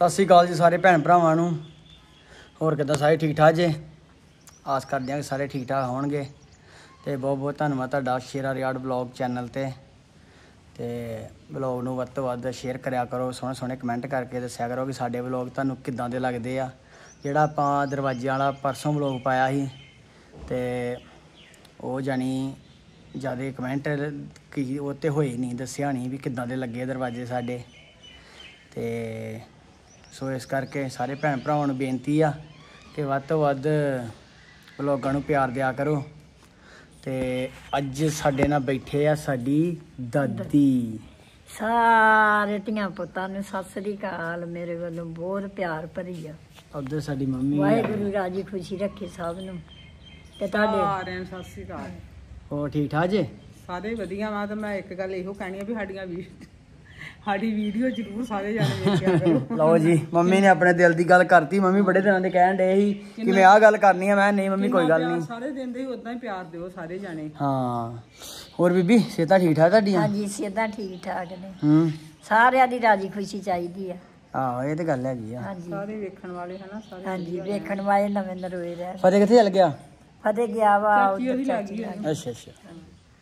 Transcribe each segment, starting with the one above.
ਸਤਿ ਸ੍ਰੀ ਅਕਾਲ ਜੀ ਸਾਰੇ ਭੈਣ ਭਰਾਵਾਂ ਨੂੰ। ਹੋਰ ਕਿੱਦਾਂ ਸਾਰੇ ਠੀਕ ਠਾਕ ਜੇ? ਆਸ ਕਰਦੇ ਹਾਂ ਕਿ ਸਾਰੇ ਠੀਕ ਠਾਕ ਹੋਣਗੇ। ਤੇ ਬਹੁਤ ਬਹੁਤ ਧੰਨਵਾਦ ਤੁਹਾਡਾ ਸ਼ੇਰਾ ਰਿਆੜ ਬਲੌਗ ਚੈਨਲ ਤੇ। ਤੇ ਬਲੌਗ ਨੂੰ ਵੱਧ ਤੋਂ ਵੱਧ ਸ਼ੇਅਰ ਕਰਿਆ ਕਰੋ, ਸੋਹਣੇ ਸੋਹਣੇ ਕਮੈਂਟ ਕਰਕੇ ਦੱਸਿਆ ਕਰੋ ਕਿ ਸਾਡੇ ਬਲੌਗ ਤੁਹਾਨੂੰ ਕਿੱਦਾਂ ਦੇ ਲੱਗਦੇ ਆ। ਜਿਹੜਾ ਆਪਾਂ ਦਰਵਾਜ਼ੇ ਵਾਲਾ ਪਰਸੋਂ ਬਲੌਗ ਪਾਇਆ ਸੀ, ਤੇ ਉਹ ਜਾਨੀ ਜ਼ਿਆਦਾ ਕਮੈਂਟ ਕੀ ਉਹ ਤੇ ਹੋਏ ਨਹੀਂ, ਦੱਸਿਆ ਨਹੀਂ ਵੀ ਕਿੱਦਾਂ ਦੇ ਲੱਗੇ ਦਰਵਾਜ਼ੇ ਸਾਡੇ। ਤੇ ਸੋ ਇਸ ਕਰਕੇ ਸਾਰੇ ਭੈਣ ਭਰਾਵਾਂ ਨੂੰ ਬੇਨਤੀ ਆ ਕਿ ਵੱਧ ਤੋਂ ਵੱਧ ਵਲੋਗਾਂ ਨੂੰ ਪਿਆਰ ਦਿਆ ਕਰੋ। ਤੇ ਅੱਜ ਸਾਡੇ ਨਾਲ ਬੈਠੇ ਆ ਸਾਡੀ ਦਾਦੀ। ਸਾਰੇ ਧੀਆਂ ਪੁੱਤਾਂ ਨੂੰ ਸਤਿ ਸ੍ਰੀ ਅਕਾਲ। ਮੇਰੇ ਵੱਲੋਂ ਬਹੁਤ ਪਿਆਰ ਭਰੀ ਆ। ਉਧਰ ਸਾਡੀ ਮੰਮੀ ਆ। ਵਾਹਿਗੁਰੂ ਰਾਜੀ ਖੁਸ਼ੀ ਰੱਖੇ ਸਭ ਨੂੰ। ਤੇ ਤੁਹਾਡੇ? ਸਾਰਿਆਂ ਨੂੰ ਸਤਿ ਸ੍ਰੀ ਅਕਾਲ। ਹੋਰ ਠੀਕ ਠਾਕ ਜੇ? ਸਾਰੇ ਵਧੀਆ ਵਾ ਤੇ ਮੈਂ ਇੱਕ ਗੱਲ ਇਹੋ ਕਹਿਣੀ ਆ ਵੀ ਸਾਡੀਆਂ ਵੀ ਸਾਡੀ ਵੀਡੀਓ ਜ਼ਰੂਰ ਸਾਰੇ ਜਾਣੇ ਵੇਖਿਆ ਕਰੋ ਲਓ ਜੀ ਮੰਮੀ ਨੇ ਆਪਣੇ ਦਿਲ ਦੀ ਗੱਲ ਕਰਤੀ ਮੰਮੀ ਬੜੇ ਦਿਨਾਂ ਦੇ ਕਹਿਣ ਡਏ ਸੀ ਕਿ ਮੈਂ ਆਹ ਗੱਲ ਕਰਨੀ ਆ ਮੈਂ ਨਹੀਂ ਮੰਮੀ ਕੋਈ ਗੱਲ ਨਹੀਂ। ਸਾਰੇ ਦਿੰਦੇ ਹੀ ਉਦਾਂ ਹੀ ਪਿਆਰ ਦਿਓ ਸਾਰੇ ਜਾਣੇ। ਹਾਂ। ਹੋਰ ਬੀਬੀ ਸਿਹਤਾਂ ਠੀਕ ਠਾਕ ਤੁਹਾਡੀਆਂ? ਹਾਂਜੀ ਸਿੱਧਾ ਠੀਕ ਠਾਕ ਨੇ। ਹੂੰ। ਸਾਰਿਆਂ ਦੀ ਰਾਜੀ ਖੁਸ਼ੀ ਚਾਹੀਦੀ ਆ। ਆਹੋ ਇਹ ਤੇ ਗੱਲ ਹੈਗੀ ਆ। ਹਾਂਜੀ। ਸਾਰੇ ਵੇਖਣ ਵਾਲੇ ਹਨਾ ਸਾਰੇ ਹਾਂਜੀ ਵੇਖਣ ਵਾਲੇ ਨਵੇਂ ਨਰੋਏ ਰਹਿ ਫਤਿਹ ਕਿੱਥੇ ਚੱਲ ਗਿਆ? ਫਤਿਹ ਗਿਆ ਵਾ। ਅੱਛਾ ਅੱਛਾ।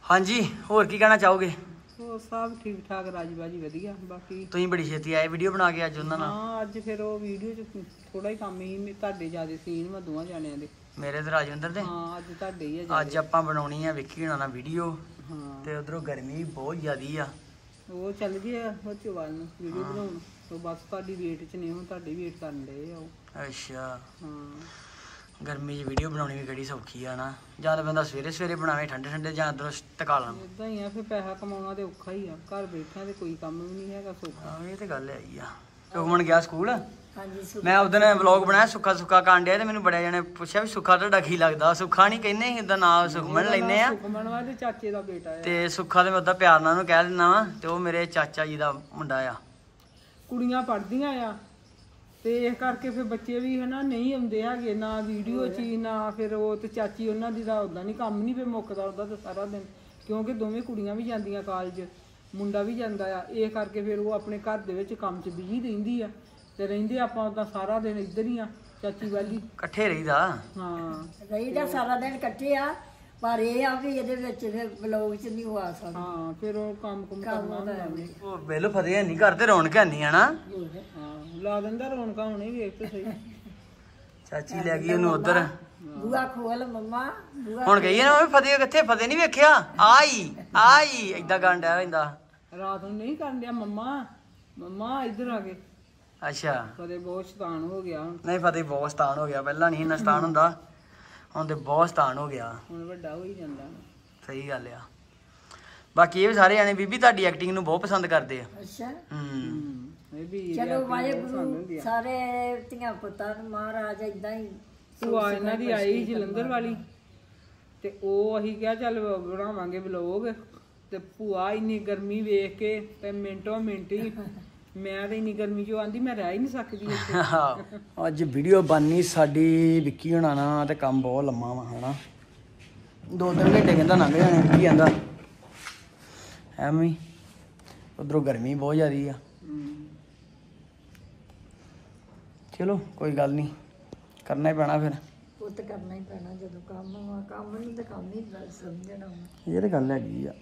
ਹਾਂਜੀ ਹੋਰ ਕੀ ਕਹਿਣਾ ਚਾਹੋਗੇ? ਸੋ ਸਭ ਠੀਕ ਠਾਕ ਰਾਜੀ ਬਾਜੀ ਵਧੀਆ ਬਾਕੀ ਤੁਸੀਂ ਬੜੀ ਛੇਤੀ ਆਏ ਵੀਡੀਓ ਬਣਾ ਕੇ ਅੱਜ ਉਹਨਾਂ ਨਾਲ? ਹਾਂ ਅੱਜ ਫਿਰ ਉਹ ਵੀਡੀਓ ਚ ਥੋੜਾ ਹੀ ਕੰਮ ਹੀ ਮੇ ਤੁਹਾਡੇ ਜਿਆਦੇ ਸੀਨ ਮੈਂ ਦੋਵਾਂ ਜਾਣਿਆਂ ਦੇ। ਮੇਰੇ ਤੇ ਰਾਜਵਿੰਦਰ ਦੇ? ਹਾਂ ਅੱਜ ਤੁਹਾਡੇ ਹੀ ਆ ਅੱਜ ਆਪਾਂ ਬਣਾਉਣੀ ਆ ਵਿੱਕੀ ਹੁਣਾਂ ਨਾਲ ਵੀਡੀਓ ਹਾਂ। ਤੇ ਉਧਰੋਂ ਗਰਮੀ ਬਹੁਤ ਜ਼ਿਆਦੀ ਆ। ਉਹ ਚੱਲ ਗਏ ਆ ਉਹ ਚੋਵਾਲ ਨੂੰ ਵੀਡੀਓ ਬਣਾਉਣ। ਸੋ ਬਸ ਤੁਹਾਡੀ ਵੇਟ ਚ ਨੇ ਹੁਣ ਤੁਹਾਡੀ ਵੇਟ ਕਰਨ ਦੇ ਆ ਉਹ। ਅੱਛਾ। ਹਾਂ। ਗਰਮੀ 'ਚ ਵੀਡੀਓ ਬਣਾਉਣੀ ਵੀ ਕਿਹੜੀ ਸੌਖੀ ਆ ਨਾ। ਜਦ ਬੰਦਾ ਸਵੇਰੇ ਸਵੇਰੇ ਬਣਾਵੇ ਠੰਡੇ ਠੰਡੇ ਜਾਂ ਅੰਦਰੋਂ ਟਕਾ ਲਾਂ। ਇਦਾਂ ਹੀ ਆ ਫਿਰ ਪੈਸਾ ਕਮਾਉਣਾ ਤੇ ਔਖਾ ਹੀ ਆ। ਘਰ ਬੈਠਿਆਂ ਤੇ ਕੋਈ ਕੰਮ ਵੀ ਨਹੀਂ ਹੈਗਾ ਸੌਖਾ। ਇਹ ਤੇ ਗੱਲ ਹੈਗੀ ਆ। ਸੁਖਮਨ ਗਿਆ ਸਕੂਲ? ਹਾਂਜੀ ਮੈਂ ਉਦੋਂ ਵਲੌਗ ਬਣਾਇਆ ਸੁੱਖਾ ਸੁੱਖਾ ਕਾਂਡਿਆ ਤੇ ਮੈਨੂੰ ਬੜੇ ਜਣੇ ਪੁੱਛਿਆ ਵੀ ਸੁੱਖਾ ਤੁਹਾਡਾ ਕੀ ਲੱਗਦਾ? ਸੁੱਖਾ ਨਹੀਂ ਕਹਿੰਦੇ ਇਹਦਾ ਨਾਮ ਸੁਖਮਨ ਲੈਨੇ ਆ। ਸੁਖਮਨ ਵਾ ਤੇ ਚਾਚੇ ਦਾ ਬੇਟਾ ਆ। ਤੇ ਸੁੱਖਾ ਤੇ ਮੈਂ ਉਹਦਾ ਪਿਆਰ ਨਾਲ ਉਹਨੂੰ ਕਹਿ ਦਿੰਦਾ ਵਾ ਤੇ ਉਹ ਮੇਰੇ ਚਾਚਾ ਜੀ ਦਾ ਮੁੰਡਾ ਆ। ਕੁੜੀਆਂ ਪੜ੍ਹਦੀਆਂ ਆ। ਤੇ ਇਸ ਕਰਕੇ ਫਿਰ ਬੱਚੇ ਵੀ ਹਨਾ ਨਹੀਂ ਆਉਂਦੇ ਹੈਗੇ ਨਾ ਵੀਡੀਓ ਚ ਹੀ, ਨਾ ਫਿਰ ਉਹ ਤੇ ਚਾਚੀ ਉਹਨਾਂ ਦੀ ਦਾ ਉਦਾਂ ਨਹੀਂ ਕੰਮ ਨਹੀਂ ਫਿਰ ਮੁੱਕਦਾ ਉਹਦਾ ਤਾਂ ਸਾਰਾ ਦਿਨ। ਕਿਉਂਕਿ ਦੋਵੇਂ ਕੁੜੀਆਂ ਵੀ ਜਾਂਦੀਆਂ ਕਾਲਜ ਮੁੰਡਾ ਵੀ ਜਾਂਦਾ ਆ। ਇਹ ਕਰਕੇ ਫਿਰ ਉਹ ਆਪਣੇ ਘਰ ਦੇ ਵਿੱਚ ਕੰਮ 'ਚ ਬਿਜ਼ੀ ਰਹਿੰਦੀ ਆ। ਤੇ ਰਹਿੰਦੇ ਆਪਾਂ ਉਦਾਂ ਸਾਰਾ ਦਿਨ ਇੱਧਰ ਹੀ ਆ ਚਾਚੀ ਵਾਲੀ। ਇਕੱਠੇ ਰਹੀਦਾ? ਹਾਂ। ਰਹੀ ਤਾਂ ਸਾਰਾ ਦਿਨ ਇਕੱਠੇ ਆ ਪਰ ਇਹ ਆ ਵੀ ਇਹਦੇ ਵਿੱਚ ਫਿਰ ਬਲੌਗ ਚ ਨਹੀਂ ਹੋ ਸਕਦਾ ਹਾਂ ਫਿਰ ਉਹ ਕੰਮ ਕੁਮ ਕਰਨਾ ਹੁੰਦਾ ਵਾ। ਉਹ ਬਿੱਲ ਫਤਿਹ ਨਹੀਂ ਕਰਦੇ ਰੌਣਕ ਨਹੀਂ ਆ ਨਾ ਹਾਂ। ਲਾ ਦਿੰਦਾ ਰੌਣਕਾਂ ਹੁਣੇ ਵੇਖ ਤੇ ਸਹੀ। ਚਾਚੀ ਲੈ ਗਈ ਉਹਨੂੰ ਉਧਰ। ਬੂਆ ਖੋਲ ਮੰਮਾ ਬੂਆ ਹੁਣ ਗਈ ਨਾ ਮੰਮੀ ਫਤਿਹ ਕਿੱਥੇ ਫਤਿਹ ਨਹੀਂ ਵੇਖਿਆ? ਆਈ ਆਈ ਏਦਾਂ ਗੰਡਾ ਰਹਿੰਦਾ। ਰਾਤ ਨੂੰ ਨਹੀਂ ਕਰਨ ਡਿਆ ਮੰਮਾ। ਮੰਮਾ ਇੱਧਰ ਆ ਕੇ। ਅੱਛਾ। ਕਦੇ ਬਹੁਤ ਸ਼ੈਤਾਨ ਹੋ ਗਿਆ ਹੁਣ। ਨਹੀਂ ਫਤਿਹ ਬਹੁਤ ਸਤਾਨ ਹੋ ਗਿਆ। ਪਹਿਲਾਂ ਨਹੀਂ ਇੰਨਾ ਸਤਾਨ ਹੁੰਦਾ। ਹੁਣ ਤੇ ਬਹੁਤ ਸਤਾਨ ਹੋ ਗਿਆ। ਹੁਣ ਵੱਡਾ ਹੋ ਹੀ ਜਾਂਦਾ। ਸਹੀ ਗੱਲ ਆ। ਬਾਕੀ ਇਹ ਸਾਰੇ ਜਾਣੇ ਬੀਬੀ ਤੁਹਾਡੀ ਐਕਟਿੰਗ ਨੂੰ ਬਹੁਤ ਪਸੰਦ ਕਰਦੇ ਆ। ਅੱਛਾ। ਹੂੰ। ਚਲੋ ਵਾਹਿਗੁਰੂ ਸਾਰੇ ਧੀਆਂ ਪੁੱਤਾਂ ਨੂੰ ਮਹਾਰਾਜ ਇਦਾਂ ਹੀ ਭੂਆ ਇਹਨਾਂ ਦੀ ਆਈ ਸੀ ਜਲੰਧਰ ਵਾਲੀ। ਤੇ ਉਹ ਅਸੀਂ ਕਿਹਾ ਚੱਲ ਬਣਾਵਾਂਗੇ ਵਲੋਗ ਤੇ ਭੂਆ ਇੰਨੀ ਗਰਮੀ ਵੇਖ ਕੇ ਤੇ ਮਿੰਟੋ ਮਿੰਟ ਹੀ ਮੈਂ ਤਾਂ ਇੰਨੀ ਗਰਮੀ ਚੋਂ ਆਂਦੀ ਮੈਂ ਰਹਿ ਹੀ ਨਹੀਂ ਸਕਦੀ ਇੱਥੇ। ਅੱਜ ਵੀਡੀਓ ਬਣਨੀ ਸਾਡੀ ਵਿੱਕੀ ਹੋਣਾ ਨਾ ਤੇ ਕੰਮ ਬਹੁਤ ਲੰਮਾ ਵਾ ਹਨਾ? ਦੋ ਤਿੰਨ ਘੰਟੇ ਕਹਿੰਦਾ ਲੰਘ ਜਾਣੇ ਕੀ ਕਹਿੰਦਾ ਐਵੇਂ ਉਧਰੋਂ ਗਰਮੀ ਬਹੁਤ ਜ਼ਿਆਦੀ ਆ। ਹੂੰ। ਚਲੋ ਕੋਈ ਗੱਲ ਨਹੀਂ। ਕਰਨਾ ਹੀ ਪੈਣਾ ਫਿਰ। ਪੁੱਤ ਕਰਨਾ ਹੀ ਪੈਣਾ ਜਦੋਂ ਕੰਮ ਆ ਕੰਮ ਨੂੰ ਤਾਂ ਕੰਮ ਹੀ ਸਮਝਣਾ। ਇਹ ਤੇ ਗੱਲ ਹੈਗੀ ਆ।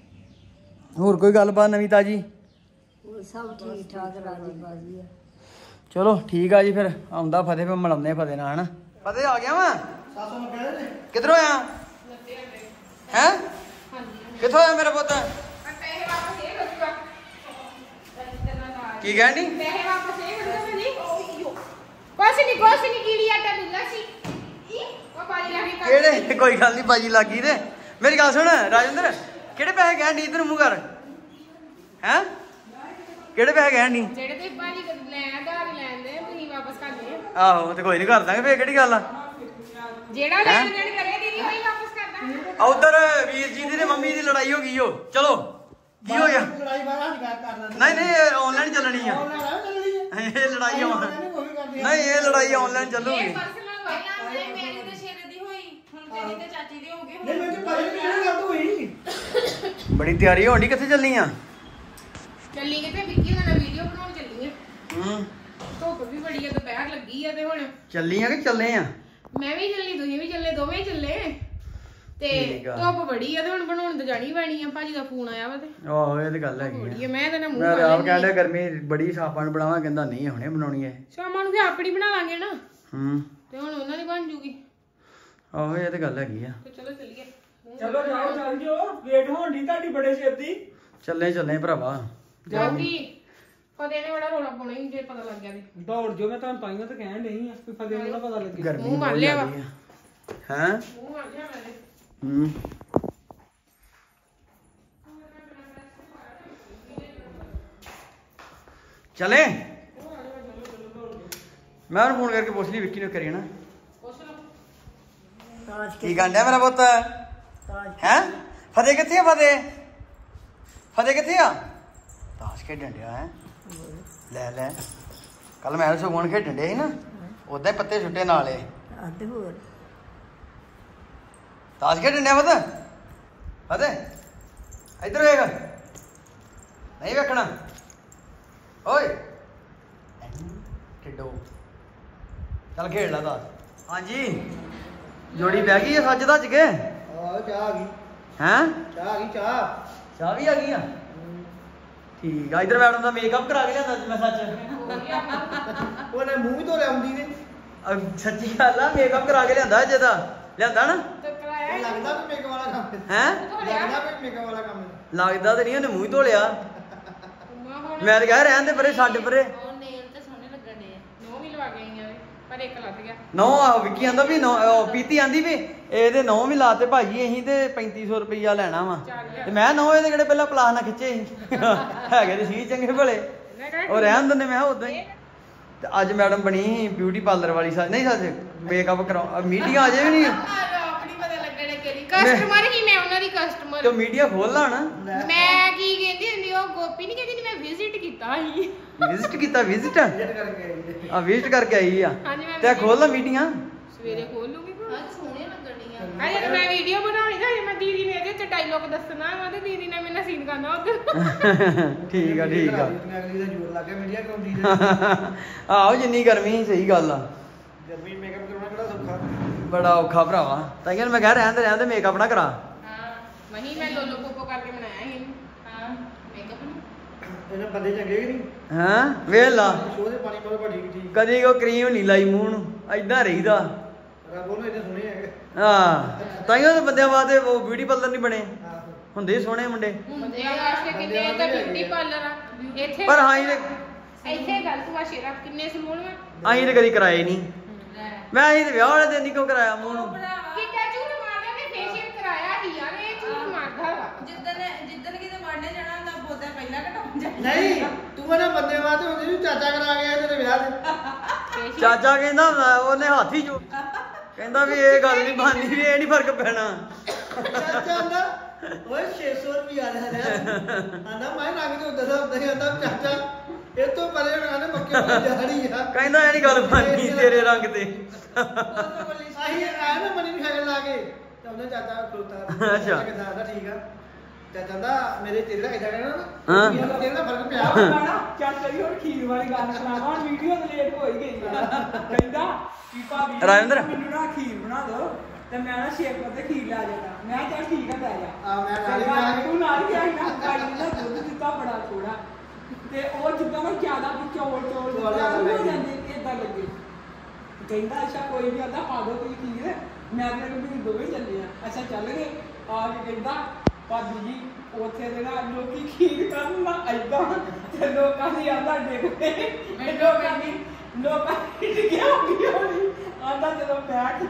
ਹੋਰ ਕੋਈ ਗੱਲਬਾਤ ਨਵੀਂ ਤਾਜੀ? ਉਹ ਸਭ ਠੀਕ ਠਾਕ ਰਾਜੀ ਬਾਜੀ ਆ। ਚਲੋ ਠੀਕ ਆ ਜੀ ਫਿਰ। ਆਉਂਦਾ ਫਤਿਹ ਫਿਰ ਮਿਲਾਉਂਦੇ ਫਤਿਹ ਨਾਲ ਹਨਾ? ਫਤਿਹ ਆ ਗਿਆ ਵਾ? ਕਿੱਧਰੋਂ ਆਇਆ? ਹੈ? ਕਿੱਥੋਂ ਆਇਆ ਮੇਰਾ ਪੁੱਤ? ਕੀ ਕਹਿਣੀ ਪੈਸੇ ਵਾਪਸ ਇਹ ਕੁਛ ਨਹੀਂ ਕੁਛ ਨਹੀਂ ਕੀੜੀ ਆਟਾ ਦੁੱਲਾ ਸੀ। ਉਹ ਬਾਜੀ ਲਾ ਕੇ ਕਰ ਕਿਹੜੇ? ਕੋਈ ਗੱਲ ਨਹੀਂ ਬਾਜੀ ਲੱਗੀ ਤੇ। ਮੇਰੀ ਗੱਲ ਸੁਣ ਰਾਜਿੰਦਰ ਕਿਹੜੇ ਪੈਸੇ ਕਹਿਣ ਦੀ ਇਧਰ ਮੂੰਹ ਕਰ ਹੈ? ਕਿਹੜੇ ਪੈਸੇ ਕਹਿਣ ਦੀ ਜਿਹੜੇ ਤੇ ਬਾਜੀ ਲੈ ਧਾਰ ਲੈਂਦੇ ਤੁਸੀਂ ਵਾਪਸ ਕਰ ਦੇ ਆਹੋ ਤੇ ਕੋਈ ਨਹੀਂ ਕਰ ਦਾਂਗੇ ਫੇਰ ਕਿਹੜੀ ਗੱਲ ਆ? ਜਿਹੜਾ ਲੈਣ ਦੇਣ ਕਰੇ ਦੀਦੀ ਉਹੀ ਵਾਪਸ ਕਰ ਦਾਂਗੇ। ਉਧਰ ਵੀਰ ਜੀ ਦੀ ਤੇ ਮੰਮੀ ਦੀ ਲੜਾਈ ਹੋ ਗਈ ਓ। ਚਲੋ ਕੀ ਹੋ ਗਿਆ? ਨਹੀਂ ਨਹੀਂ ਆਨਲਾਈਨ ਚੱਲਣੀ ਆ। ਇਹ ਲੜਾਈ ਆ ਨਹੀਂ ਇਹ ਲੜਾਈ ਆਨਲਾਈਨ ਚੱਲੂਗੀ। ਇਹ ਪਰਸਨਲ ਪਹਿਲਾਂ ਹੋਏ ਮੇਰੀ ਤੇ ਸ਼ੇਰੇ ਦੀ ਹੋਈ। ਹੁਣ ਤੇਰੀ ਤੇ ਚਾਚੀ ਦੀ ਹੋ ਗਈ ਹੁਣ ਬੜੀ ਤਿਆਰੀ ਹੋਣੀ ਕਿੱਥੇ ਚੱਲਣੀ ਆ? ਚੱਲੀ ਕਿਤੇ ਵਿੱਕੀ ਨਾਲ ਵੀਡੀਓ ਬਣਾਉਣ ਚੱਲੀ ਆ। ਹੂੰ। ਧੁੱਪ ਵੀ ਬੜੀ ਆ ਦੁਪਹਿਰ ਲੱਗੀ ਆ ਤੇ ਹੁਣ। ਚੱਲੀ ਆ ਕਿ ਚੱਲੇ ਆ? ਮੈਂ ਵੀ ਚੱਲੀ ਤੁਸੀਂ ਵੀ ਚੱਲੇ ਦੋਵੇਂ ਚੱਲੇ। ਤੇ ਠੀਕ ਆ। ਧੁੱਪ ਬੜੀ ਆ ਤੇ ਹੁਣ ਬਣਾਉਣ ਤੇ ਜਾਣੀ ਪੈਣੀ ਆ ਭਾਜੀ ਦਾ ਫੋਨ ਆਇਆ ਵਾ ਤੇ। ਆਹੋ ਇਹ ਤੇ ਗੱਲ ਹੈਗੀ ਬੜੀ ਆ ਆ ਮੈਂ ਤਾਂ ਨਾ ਮੂੰਹ ਮੈਂ ਤਾਂ ਆਪ ਕਹਿੰਦਾ ਗਰਮੀ ਬੜੀ ਸਾਪਾਂ ਬਣਾਵਾਂ ਕਹਿੰਦਾ ਨਹੀਂ ਹੁਣੇ ਬਣਾਉਣੀ ਹੈ ਸ਼ਾਮਾਂ ਨੂੰ ਫਿਰ ਆਪਣੀ ਬਣਾ ਲਾਂਗੇ ਨਾ। ਹੂੰ। ਤੇ ਹੁਣ ਉਹਨਾਂ ਦੀ ਬਣ ਜੂਗੀ। ਆਹੋ ਇਹ ਤੇ ਗੱਲ ਹੈਗੀ ਆ। ਤੇ ਚਲੋ ਚੱਲੀਏ। ਚਲੋ ਜਾਓ ਚੱਲ ਜਾਓ। ਵੇਟ ਹੋਣ ਦੀ ਤੁਹਾਡੀ ਬੜੇ ਚਿਰ ਦੀ ਚੱਲੇ ਚੱਲੇ ਭਰਾਵਾ। ਬਾਕੀ ਫਤਿਹ ਨੇ ਬੜਾ ਰੋਲਾ ਪਾਉਣਾ ਹੀ ਜੇ ਪਤਾ ਲੱਗ ਗਿਆ ਤੇ। ਦੌੜ ਜੋ ਮੈਂ ਤੁਹਾਨੂੰ ਤਾਈਆਂ ਤਾਂ ਕਹਿਣ ਨਹੀਂ ਆ ਵੀ ਫਦੇ ਨੂੰ ਨਾ ਪਤਾ ਲੱਗੇ। ਗਰਮੀ ਮੂੰਹ ਬਹੁਤ ਬੰਨ ਲਿਆ ਵਾ। ਜ਼ਿਆਦੀ ਆ। ਹੈ? ਮੂੰਹ ਮਾਰ ਲਿਆ। ਹੂੰ ਚਲੇ? ਮੈਂ ਉਹਨੂੰ ਫੋਨ ਕਰਕੇ ਪੁੱਛ ਲਈ ਵਿੱਕੀ ਨੂੰ ਕਰੀ ਨਾ ਤਾਜ ਕੀ ਗੰਡਿਆ ਮੇਰਾ ਪੁੱਤ? ਹੈ? ਫਤਿਹ ਕਿੱਥੇ ਆ ਫਤਿਹ? ਫਤਿਹ ਕਿੱਥੇ ਆ? ਤਾਸ਼ ਖੇਡਣ ਡਿਆ ਹੈ? ਲੈ ਲੈ। ਕੱਲ ਮੈਂ ਸੁਗਣ ਖੇਡਣ ਡਿਆ ਸੀ ਨਾ। ਉਦਾਂ ਹੀ ਪੱਤੇ ਛੁੱਟੇ ਨਾਲੇ ਅੱਧ ਹੋਰ। ਤਾਸ਼ ਖੇਡਣ ਡਿਆ ਪੁੱਤ? ਫਤਿਹ ਇੱਧਰ ਵੇਖ। ਨਹੀਂ ਵੇਖਣਾ। ਓਏ ਕਿੱਡੋ ਚੱਲ ਖੇਡ ਲਾ ਤਾਸ਼। ਹਾਂਜੀ। ਜੋੜੀ ਬਹਿ ਗਈ ਹੈ ਸੱਜ ਦੱਜ ਕੇ? ਆਹ ਚਾਹ ਆ ਗਈ। ਹੈਂ? ਚਾਹ ਆ ਗਈ ਚਾਹ। ਚਾਹ ਵੀ ਆ ਗਈ ਆ? ਠੀਕ ਆ ਇਧਰ ਮੈਡਮ ਦਾ ਮੇਕਅਪ ਕਰਾ ਕੇ ਲਿਆਂਦਾ ਅੱਜ ਮੈਂ ਸੱਚ। ਉਹਨੇ ਮੂੰਹ ਹੀ ਧੋ ਲਿਆ ਹੁੰਦੀ ਨੇ। ਸੱਚੀ ਗੱਲ ਆ ਮੇਕਅਪ ਕਰਾ ਕੇ ਲਿਆਂਦਾ ਅੱਜ ਦਾ ਲਿਆਂਦਾ ਨਾ? ਤੇ ਲੱਗਦਾ ਵੀ ਮੇਕਅਪ ਵਾਲਾ ਕੰਮ ਹੈ ਹੈ? ਲੱਗਦਾ ਵੀ ਮੇਕਅਪ ਵਾਲਾ ਕੰਮ ਹੈ ਲੱਗਦਾ ਤੇ ਨਹੀਂ ਉਹਨੇ ਮੂੰਹ ਹੀ ਧੋ ਲਿਆ ਮਾ ਤਾਂ ਕਹਿ ਰਹਿਣ ਦੇ ਪਰੇ ਛੱਡ ਪਰੇ। ਉਹ ਨੇਲ ਤੇ ਸੋਹਣੇ ਲੱਗਣ ਦੇ ਨੋ ਵੀ ਲਵਾ ਪਰ ਇੱਕ ਲੱਗ ਗਿਆ। ਨੌ ਆ ਵਿੱਕੀ ਆਂਦਾ ਵੀ ਨੌ ਪੀਤੀ ਆਂਦੀ ਵੀ ਇਹਦੇ ਨੌ ਵੀ ਲਾਤੇ ਭਾਜੀ ਅਸੀਂ ਤੇ 3500 ਰੁਪਈਆ ਲੈਣਾ ਵਾ। ਤੇ ਮੈਂ ਨੌ ਇਹਦੇ ਕਿਹੜੇ ਪਹਿਲਾਂ ਪਲਾਸ ਨਾ ਖਿੱਚੇ ਸੀ। ਹੈਗੇ ਤੇ ਸੀ ਚੰਗੇ ਭਲੇ। ਉਹ ਰਹਿਣ ਦਿੰਦੇ ਮੈਂ ਉਦਾਂ ਹੀ। ਤੇ ਅੱਜ ਮੈਡਮ ਬਣੀ ਸੀ ਬਿਊਟੀ ਪਾਰਲਰ ਵਾਲੀ ਸੱਚ ਨਹੀਂ ਸੱਚ ਮੇਕਅਪ ਕਰਾ ਮੀਡੀਆ ਅਜੇ ਵੀ ਨਹੀਂ ਆਪਣੀ ਪਤਾ ਲੱਗਣ ਕਿਹੜੀ ਕਸਟਮਰ ਹੀ ਮੈਂ ਉਹਨਾਂ ਦੀ ਕਸਟਮਰ ਤੇ ਮੀਡੀਆ ਖੋਲ ਲਾ ਨਾ। ਮੈਂ ਕੀ ਕਹਿੰਦੀ ਹੁੰਦੀ ਉਹ ਗੋਪੀ ਨਹੀਂ ਕਹਿੰਦੀ ਮੈਂ ਵਿਜ਼ਿਟ ਕੀਤਾ ਸੀ। ਵਿਜ਼ਿਟ ਕੀਤਾ ਵਿਜ਼ਿਟ। ਆ ਵਿਜ਼ਿਟ ਕਰਕੇ ਆਈ ਆ। ਹਾਂਜੀ ਮੈਂ ਤੇ ਖੋਲ ਲਾ ਮੀਡੀਆਂ ਸਵੇਰੇ ਖੋਲ ਲੂੰਗੀ। ਅੱਜ ਸੋਹਣੇ ਲੱਗਣੀਆਂ ਅਜੇ ਮੈਂ ਵੀਡੀਓ ਬਣਾਉਣੀ ਤਾਂ ਮੈਂ ਦੀਦੀ ਨੇ ਇਹਦੇ ਤੇ ਡਾਇਲੋਗ ਦੱਸਣਾ ਵਾ ਤੇ ਦੀਦੀ ਨੇ ਮੈਨੂੰ ਸੀਨ ਕਰਨਾ ਉਧਰ। ਠੀਕ ਆ ਠੀਕ ਆ। ਅਗਲੀ ਦਾ ਜੋਰ ਲੱਗ ਗਿਆ ਮੀਡੀਆ ਕਰਾਉਂਦੀ ਆਹੋ ਜਿੰਨੀ ਗਰਮੀ ਸਹੀ ਗੱਲ ਆ। ਗਰਮੀ ਮੇਕਅਪ ਕਰਾਉਣਾ ਕਿਹੜਾ ਸੌਖਾ? ਬੜਾ ਔਖਾ ਭਰਾਵਾ। ਤਾਂ ਕਿ ਮੈਂ ਕਹਿ ਰਹਿਣ ਦੇ ਰਹਿਣ ਦੇ ਮੇਕਅਪ ਨਾ ਕਰਾ। ਹਾਂ ਵਹੀ ਮੈਂ ਲੋਲੋ ਪੋਪੋ ਕਰਕੇ ਬਣਾਇਆ ਸੀ। ਇਹਨੂੰ। ਹਾਂ ਮੇਕਅਪ ਨੂੰ। ਇਹਨਾਂ ਬੰਦੇ ਚੰਗੇ ਕਿ ਨਹੀਂ। ਹਾਂ? ਵੇਖ ਲਾ। ਪਾਣੀ ਬੜੀ ਠੀਕ ਕਦੀ ਕੋ ਕਰੀਮ ਨਹੀਂ ਲਾਈ ਮੂੰਹ ਨੂੰ ਐਦਾਂ ਰਹੀਦਾ। ਰੱਬ ਉਹਨੂੰ ਇਹਨੇ ਸੁਣੇ ਹੈਗੇ। ਹਾਂ ਤਾਂ ਉਹ ਬੰਦਿਆਂ ਵਾਸਤੇ ਉਹ ਬਿਊਟੀ ਪਾਰਲਰ ਨਹੀਂ ਬਣੇ। ਹੁੰਦੇ ਸੋਹਣੇ ਮੁੰਡੇ। ਹੁੰਦੇ ਆ ਵਾਸਤੇ ਕਿੰਨੇ ਤਾਂ ਬਿਊਟੀ ਪਾਰਲਰ ਆ। ਇੱਥੇ ਪਰ ਹਾਂ ਇਹਦੇ ਇੱਥੇ ਗੱਲ ਤੂੰ ਆ ਸ਼ੇਰਾ ਕਿੰਨੇ ਸਲੂਨ ਵਾ ਅਸੀਂ ਤੇ ਕਦੀ ਕਰਾਏ ਨਹੀਂ। ਮੈਂ ਤੇ ਵਿਆਹ ਵਾਲੇ ਦਿਨ ਨਹੀਂ ਕਿਉਂ ਕਰਾਇਆ ਮੂੰਹ ਨੂੰ? ਕਿੱਡਾ ਝੂਠ ਮਾਰਦਾ ਨੇ ਫੇਸ਼ੀਅਲ ਕਰਾਇਆ ਹੀ ਯਾਰ ਇਹ ਝੂਠ ਮਾਰਦਾ ਵਾ। ਜਿੱਦਣ ਜਿੱਦਣ ਕਿਤੇ ਵਾਢੇ ਜਾਣਾ ਹੁੰਦਾ ਬੋਤਲ ਪਹਿਲਾਂ ਘਟਾਉਂ ਜਾ ਨਹੀਂ। ਤੂੰ ਇਹਨਾਂ ਬੰਦੇ ਵਾਸਤੇ ਹੁੰਦੀ ਵੀ ਚਾਚਾ ਕਰਾ ਗਿਆ ਤੇਰੇ ਵਿਆਹ ਦੇ ਫੇਸ਼ੀਅਲ ਚਾਚਾ ਕਹਿੰਦਾ ਮੈਂ- ਉਹਨੇ ਹੱਥ ਹੀ ਜੋ ਕਹਿੰਦਾ ਵੀ ਇਹ ਗੱਲ ਨਹੀਂ ਬਾਨੀ ਵੀ ਇਹ ਨਹੀਂ ਫ਼ਰਕ ਪੈਣਾ। ਚਾਚਾ ਆਂਦਾ ਓਏ 600 ਰੁਪਿਆ ਲੈ ਲਿਆ। ਆਂਦਾ ਮੈਂ ਰੰਗ ਤੇ ਉਧਰ ਦਾ ਉਧਰ ਹੀ ਆਂਦਾ ਚਾਚਾ ਇਹ ਤੋਂ ਪਰੇ ਹੋਣਾ ਨੇ ਮੱਕੇ ਵਾਲੀ ਜਾੜੀ ਆ। ਕਹਿੰਦਾ ਇਹ ਨਹੀਂ ਗੱਲ ਬਾਨੀ ਤੇਰੇ ਰੰਗ ਤੇ। ਆਹੀ ਆਇਆ ਨਾ ਮਨੀ ਖਾਣ ਲਾ ਕੇ। ਤੇ ਉਹਨੇ ਚਾਚਾ ਖਲੋਤਾ। ਅੱਛਾ। ਕਿਦਾਂ ਆਂਦਾ ਠੀਕ ਆ। ਚਾਚਾ ਦਾ ਮੇਰੇ ਤੇਰੇ ਦਾ ਕਿਦਾਂ ਕਹਿਣਾ ਹਾਂ। ਨਾ ਤੇਰੇ ਦਾ ਫ਼ਰਕ ਪਿਆ ਨਾ ਚਾਚਾ ਜੀ ਹੁਣ ਖੀਰ ਵਾਲੀ ਗੱਲ ਸੁਣਾ ਹੁਣ ਵੀਡੀਓ ਤੇ ਲੇਟ ਹੋ ਹੀ ਗਈ ਆ। ਕਹਿੰਦਾ ਕਿ ਭਾਬੀ ਰਾਜਿੰਦਰ। ਮੈਨੂੰ ਨਾ ਖੀਰ ਬਣਾ ਦਿਓ ਤੇ ਮੈਂ ਨਾ ਸ਼ੇਕ ਤੇ ਖੀਰ ਲੈ ਜਾਣਾ ਮੈਂ ਕਿਹਾ ਚੱਲ ਠੀਕ ਆ ਪੈ ਜਾ। ਆ ਮੈਂ ਨਾਲ ਹੀ ਤੇ ਗਿਆ ਤੂੰ ਨਾਲ ਹੀ ਆਈ ਨਾ। ਗਾਈ ਨੇ ਨਾ ਦੁੱਧ ਦਿੱਤਾ ਬੜਾ ਥੋੜਾ ਤੇ ਉਹ ਜਿੱਦਾਂ ਮੈਂ ਜ਼ਿਆਦਾ ਵੀ ਚੌਲ ਚੌਲ ਹੋ ਲੱਗੇ। ਜਾਂਦੇ ਇਦਾਂ ਲੱਗੇ। ਕਹਿੰਦਾ ਅੱਛਾ ਕੋਈ ਵੀ ਆਂਦਾ ਪਾ ਦੋ ਕੋਈ ਖੀਰ। ਮੈਂ ਤੇ ਵੀ ਦੋਵੇਂ ਚੱਲੇ ਆ। ਅੱਛਾ ਚੱਲ ਗਏ। ਆ ਕੇ ਕਹਿੰਦਾ ਭਾਬੀ ਜੀ ਉੱਥੇ ਦੇ ਨਾ ਲੋਕੀ ਖੀਰ ਕਰਨ ਨਾ ਐਦਾਂ ਤੇ ਲੋਕਾਂ ਦੀ ਆਂਦਾ ਡਿੱਗਦੇ ਮੈਨੂੰ ਕਹਿੰਦੀ ਲੋਕਾਂ ਦੀ ਡਿੱਗਿਆ ਹੋਈ ਹੋਣੀ। ਆਂਦਾ ਜਦੋਂ ਬੈਠ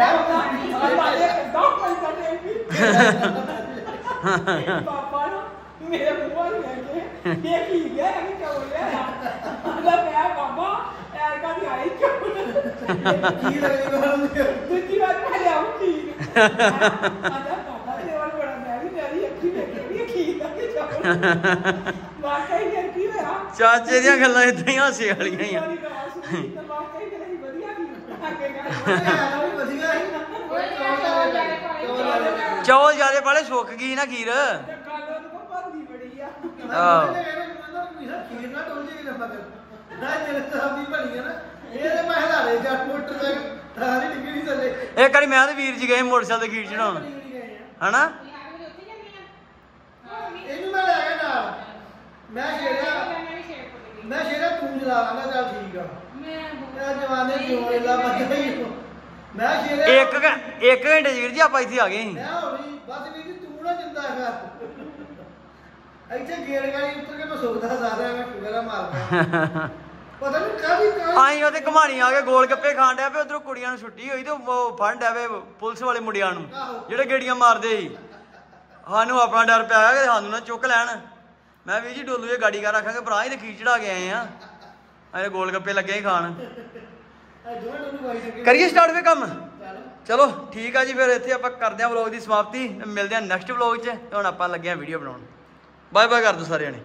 ਆਂਦਾ ਇਹ ਦੋ ਪੈਸਾ ਦੇ ਪਾਪਾ ਨਾ ਮੇਰੇ ਮੂੰਹ ਵੱਲ ਲੈ ਕੇ ਇਹ ਕੀ ਗਿਆ? ਇਹ ਬਾਬਾ ਆਈ ਕਿਉਂ? ਕੀ ਲੱਗਦੀ ਮੈਨੂੰ ਦੂਜੀ ਵਾਰ ਮੈਂ ਲਿਆਉਂ ਖੀਰ ਆਂਦਾ ਪਾਪਾ ਤੇ ਵਾਰ ਬੜਾ ਮੈਂ ਵੀ ਮੇਰੀ ਅੱਖੀ ਵੇਖੀ ਵੀ ਇਹ ਖੀਰ ਦਾ ਕਿ ਚਾਹ ਵਾਕਈ ਯਾਰ ਕੀ ਹੋਇਆ? ਚਾਚੇ ਦੀਆਂ ਗੱਲਾਂ ਇਦਾਂ ਹੀ ਹਾਸੇ ਵਾਲੀਆਂ ਹੀ ਆ। ਵਾਕਈ ਤੇਰੀ ਵਧੀਆ ਖੀਰ ਅੱਗੇ ਗੱਲ ਆ ਵੀ ਵਧੀਆ ਸੀ। ਚੌਲ ਜ਼ਿਆਦੇ ਪਾਏ, ਚੌਲ ਜ਼ਿਆਦੇ। ਚੌਲ। ਜਿਆਦੇ ਪਾਲੇ ਸੁੱਕ ਗਈ ਨਾ ਖੀਰ ਤੇ ਗੱਲ ਉਹਨੂੰ ਕੋ ਭਰਦੀ ਬੜੀ ਆ ਆਹੋ। ਖੀਰ ਨਾ ਟੋਲ ਜੇ ਕਿ। ਲੰਬਾ ਕਰ ਨਾ ਜਿਹੜੇ ਸਾਹਿਬ ਦੀ ਬਣੀ ਆ ਨਾ ਇਹਦੇ ਮੈਂ ਹਲਾਰੇ ਜੱਟ ਮੋਟਰ ਦਾ ਤਾਂ ਨਹੀਂ ਡਿੱਗੀ ਨਹੀਂ ਥੱਲੇ। ਇੱਕ ਵਾਰੀ ਮੈਂ ਤੇ ਵੀਰ ਜੀ ਗਏ ਮੋਟਰਸਾਈਕਲ ਤੇ ਖੀਰ ਚੜਾਉਣ। ਹਨਾ? ਇਹਨੂੰ ਮੈਂ ਲੈ ਗਿਆ ਨਾਲ। ਮੈਂ ਛੇੜਿਆ ਮੈਂ ਛੇੜਿਆ ਤੂੰ ਚਲਾ ਲਾਂਗਾ ਚੱਲ ਠੀਕ ਆ। ਮੈਂ ਜਵਾਨੇ ਜਿਉਂ ਵੇਲਾ ਬੱਜਾ ਹੀ ਮੈਂ ਛੇੜਿਆ ਇੱਕ ਇੱਕ ਘੰਟੇ ਵੀਰ ਜੀ ਆਪਾਂ ਇੱਥੇ ਆ ਗਏ ਸੀ। ਮੈਂ ਹੋਣੀ ਬਸ ਵੀ ਤੂੰ ਨਾ ਜਿੰਦਾ ਹੈਗਾ ਇੱਥੇ ਗੇੜ ਗਾੜੀ ਉੱਤਰ ਕੇ ਮੈਂ ਸੁਖਦਾ ਸਾਰਾ ਮੈਂ ਸ਼ੁਗਰ ਆ ਮਾਰਦਾ ਪਤਾ ਨਹੀਂ ਕਾਹਦੀ ਕਾਹਦੀ ਆਈ ਉਹਦੇ ਕਮਾਣੀ ਆ ਕੇ ਗੋਲ ਗੱਪੇ ਖਾਣ ਡਿਆ ਪਏ ਉਧਰੋਂ ਕੁੜੀਆਂ ਨੂੰ ਛੁੱਟੀ ਹੋਈ ਤੇ ਉਹ ਫੰਡ ਆਵੇ ਪੁਲਿਸ ਵਾਲੇ ਮੁੰਡਿਆਂ ਨੂੰ ਜਿਹੜੇ ਗੇੜੀਆਂ ਮਾਰਦੇ ਸੀ। ਸਾਨੂੰ ਆਪਣਾ ਡਰ ਪਿਆ ਕਿ ਸਾਨੂੰ ਨਾ ਚੁੱਕ ਲੈਣ। ਮੈਂ ਵੀ ਜੀ ਡੋਲੂ ਇਹ ਗਾੜੀ ਕਰ ਰੱਖਾਂਗੇ ਭਰਾ ਹੀ ਤੇ ਖੀਰ ਚੜਾ ਕੇ ਆਏ ਆ। ਅਰੇ ਗੋਲ ਗੱਪੇ ਲੱਗੇ ਸੀ ਖਾਣ। ਕਰੀਏ ਸਟਾਰਟ ਫੇ ਕੰਮ? ਚੱਲ। ਠੀਕ ਆ ਜੀ ਫਿਰ ਇੱਥੇ ਆਪਾਂ ਕਰਦੇ ਹਾਂ ਵਲੌਗ ਦੀ ਸਮਾਪਤੀ ਮਿਲਦੇ ਹਾਂ ਨੈਕਸਟ ਵਲੌਗ 'ਚ ਹੁਣ ਆਪਾਂ ਲੱਗੇ ਹਾਂ ਵੀਡੀਓ ਬਣਾਉਣ। ਬਾਏ ਬਾਏ ਕਰ ਦੋ ਸਾਰੇ ਨੇ।